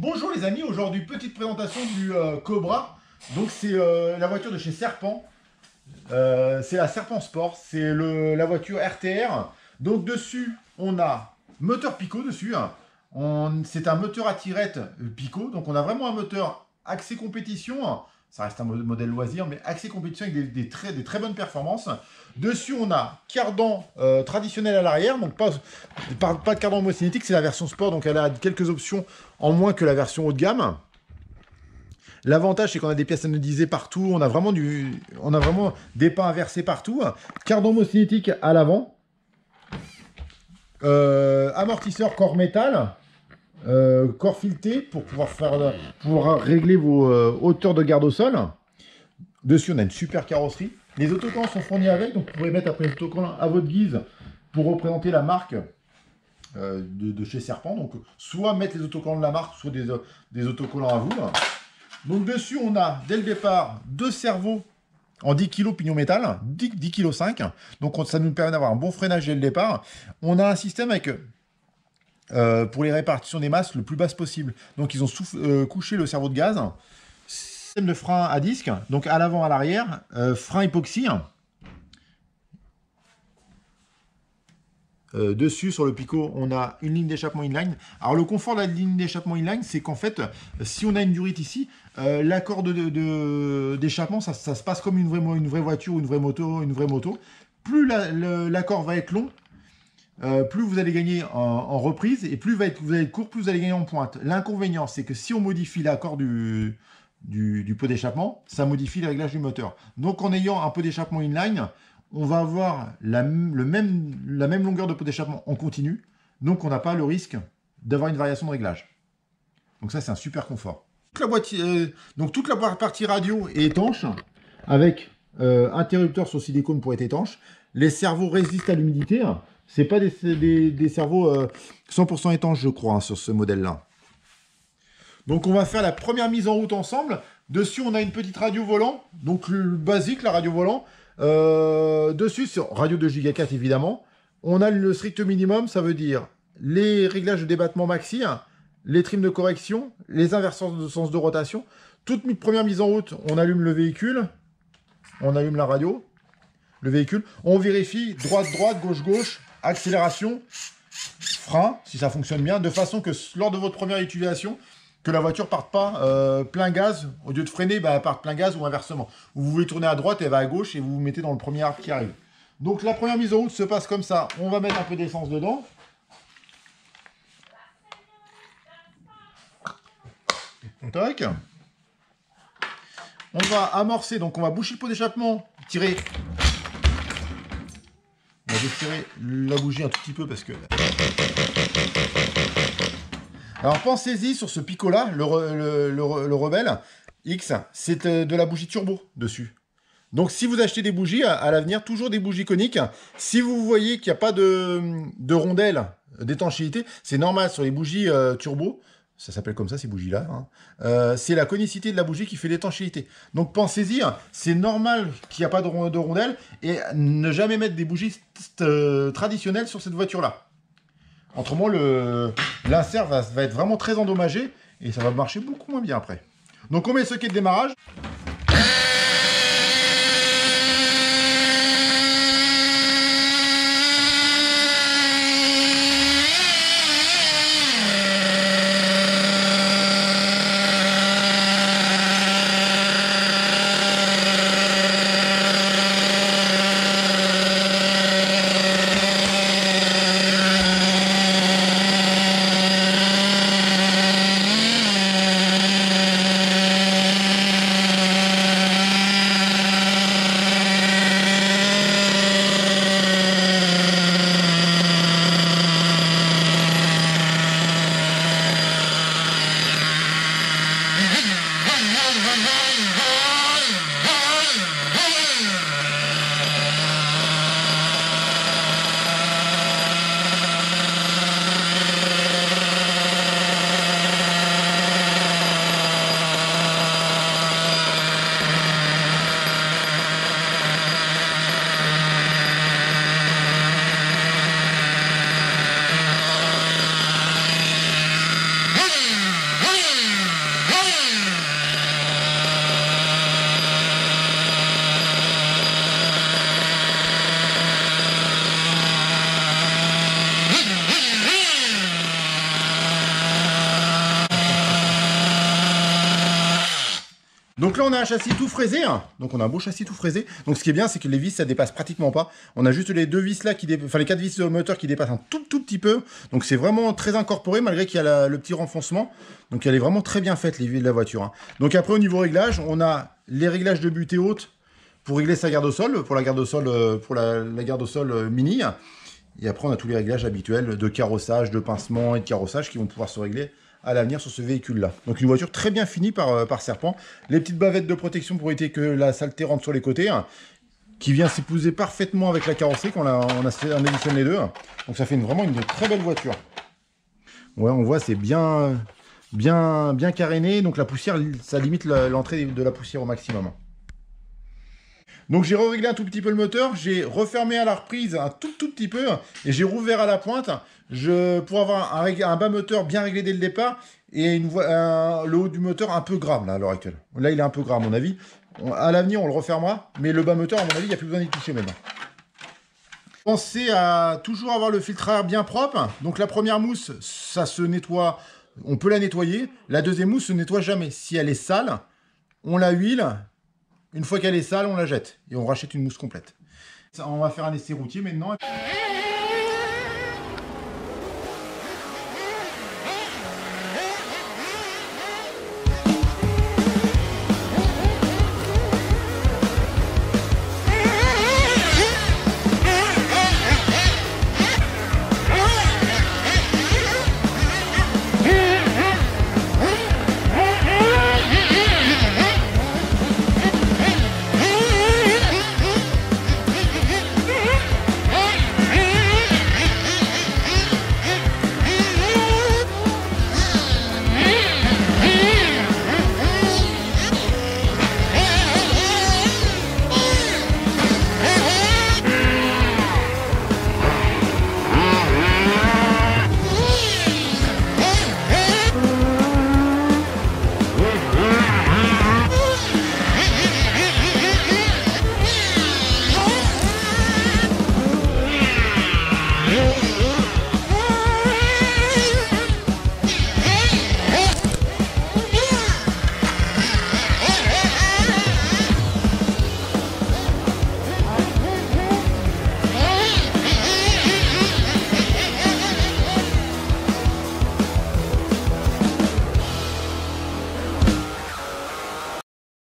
Bonjour les amis, aujourd'hui petite présentation du euh, Cobra. Donc c'est euh, la voiture de chez Serpent. Euh, c'est la Serpent Sport, c'est la voiture RTR. Donc dessus on a moteur Pico dessus. C'est un moteur à tirette Pico, donc on a vraiment un moteur axé compétition ça reste un modèle loisir, mais axé compétition avec des, très, bonnes performances. Dessus, on a cardan euh, traditionnel à l'arrière, donc pas, de cardan cinétique, c'est la version sport, donc elle a quelques options en moins que la version haut de gamme. L'avantage, c'est qu'on a des pièces anodisées partout, on a vraiment, du, on a vraiment des pas inversés partout. Cardan cinétique à l'avant. Euh, amortisseur corps métal. Euh, corps fileté pour pouvoir, régler vos euh, hauteurs de garde au sol. Dessus, on a une super carrosserie. Les autocollants sont fournis avec, donc vous pouvez mettre après les autocollants à votre guise pour représenter la marque euh, de, chez Serpent. Donc, soit mettre les autocollants de la marque, soit des, des autocollants à vous. Donc, dessus, on a dès le départ deux cerveaux en 10 kg pignon métal, 10, 10 kg 5. Donc, ça nous permet d'avoir un bon freinage dès le départ. On a un système avec euh, pour les répartitions des masses le plus basse possible. Donc ils ont euh, couché le cerveau de gaz. Système de frein à disque, donc à l'avant, à l'arrière. Euh, frein époxy. dessus, sur le picot, on a une ligne d'échappement inline. Alors le confort de la ligne d'échappement inline, c'est qu'en fait, si on a une durite ici, l'accord d'échappement, de, ça, ça, se passe comme une vraie, une vraie voiture, une vraie moto, une vraie moto. Plus l'accord va être long, euh, plus vous allez gagner en, reprise et plus vous allez être court, plus vous allez gagner en pointe. L'inconvénient, c'est que si on modifie l'accord du, du, pot d'échappement, ça modifie les réglages du moteur. Donc en ayant un pot d'échappement inline, on va avoir la, le même, la même longueur de pot d'échappement en continu, donc on n'a pas le risque d'avoir une variation de réglage. Donc ça, c'est un super confort. Euh, donc toute la partie radio est étanche, avec euh, interrupteur sur silicone pour être étanche. Les cerveaux résistent à l'humidité. C'est pas des, cerveaux 100% euh, étanches, je crois, hein, sur ce modèle-là. Donc on va faire la première mise en route ensemble. Dessus, on a une petite radio volant, donc le basique, la radio volant. Euh, dessus, sur radio de Giga 4 évidemment. On a le strict minimum, ça veut dire les réglages de débattement maxi, hein, les trims de correction, les inverseurs de sens de rotation. Toute première mise en route, on allume le véhicule, on allume la radio, le véhicule, on vérifie droite-droite, gauche-gauche, accélération, frein, si ça fonctionne bien, de façon que lors de votre première utilisation, que la voiture parte pas euh, plein gaz, au lieu de freiner, bah, elle parte plein gaz ou inversement. Vous voulez tourner à droite, elle va à gauche et vous vous mettez dans le premier arbre qui arrive. Donc la première mise en route se passe comme ça. On va mettre un peu d'essence dedans. On va amorcer, donc on va boucher le pot d'échappement, tirer je vais tirer la bougie un tout petit peu parce que... Alors pensez-y sur ce picot-là, le, le, Rebelle X, c'est euh, de la bougie turbo dessus. Donc si vous achetez des bougies, à, l'avenir, toujours des bougies coniques. Si vous voyez qu'il n'y a pas de, de rondelles d'étanchéité, c'est normal sur les bougies euh, turbo ça s'appelle comme ça ces bougies-là, hein. euh, c'est la conicité de la bougie qui fait l'étanchéité. Donc pensez-y, hein, c'est normal qu'il n'y a pas de, rondelles et ne jamais mettre des bougies euh, traditionnelles sur cette voiture-là. Autrement, l'insert va, va, être vraiment très endommagé et ça va marcher beaucoup moins bien après. Donc on met ce quai de démarrage. Donc là, on a un châssis tout fraisé. Hein. Donc on a un beau châssis tout fraisé. Donc ce qui est bien, c'est que les vis, ça dépasse pratiquement pas. On a juste les deux vis là, qui enfin les quatre vis de moteur qui dépassent un tout petit peu. Donc c'est vraiment très incorporé, malgré qu'il y a le petit renfoncement. Donc elle est vraiment très bien faite, les vis de la voiture. Hein. Donc après, au niveau réglage, on a les réglages de butée haute pour régler sa garde au sol, pour la garde au sol, euh, pour la, garde au sol euh, mini. Et après, on a tous les réglages habituels de carrossage, de pincement et de carrossage qui vont pouvoir se régler à l'avenir sur ce véhicule-là. Donc une voiture très bien finie par, euh, par Serpent. Les petites bavettes de protection pour éviter que la saleté rentre sur les côtés, hein, qui vient s'épouser parfaitement avec la carrosserie quand on, a, on, additionne les deux. Donc ça fait vraiment une très belle voiture. Ouais, on voit c'est bien, bien, bien caréné, donc la poussière, ça limite l'entrée de la poussière au maximum. Donc j'ai réglé un tout petit peu le moteur, j'ai refermé à la reprise un tout petit peu et j'ai rouvert à la pointe pour avoir un, bas moteur bien réglé dès le départ et le haut du moteur un peu gras là à l'heure actuelle. Là il est un peu gras à mon avis. à l'avenir on le refermera, mais le bas moteur à mon avis il n'y a plus besoin d'y toucher maintenant. Pensez à toujours avoir le filtre air bien propre. Donc la première mousse, ça se nettoie, on peut la nettoyer. La deuxième mousse se nettoie jamais. Si elle est sale, on la huile. Une fois qu'elle est sale, on la jette et on rachète une mousse complète. On va faire un essai routier maintenant.